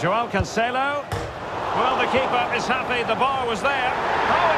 Joao Cancelo. Well, the keeper is happy the bar was there. Oh,